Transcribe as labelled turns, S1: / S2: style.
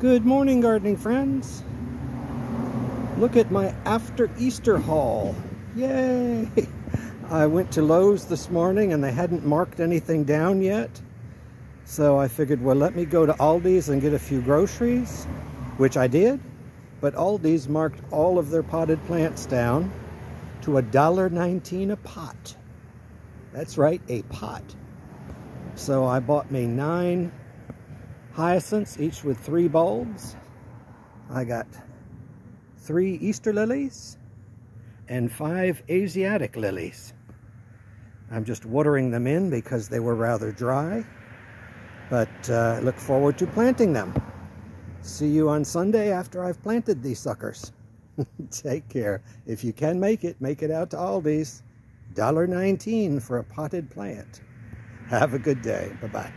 S1: Good morning, gardening friends. Look at my after Easter haul. Yay! I went to Lowe's this morning and they hadn't marked anything down yet. So I figured, well, let me go to Aldi's and get a few groceries, which I did. But Aldi's marked all of their potted plants down to $1.19 a pot. That's right, a pot. So I bought me nine hyacinths, each with three bulbs. I got three Easter lilies and five Asiatic lilies. I'm just watering them in because they were rather dry, but uh, look forward to planting them. See you on Sunday after I've planted these suckers. Take care. If you can make it, make it out to Aldi's. $1.19 for a potted plant. Have a good day. Bye-bye.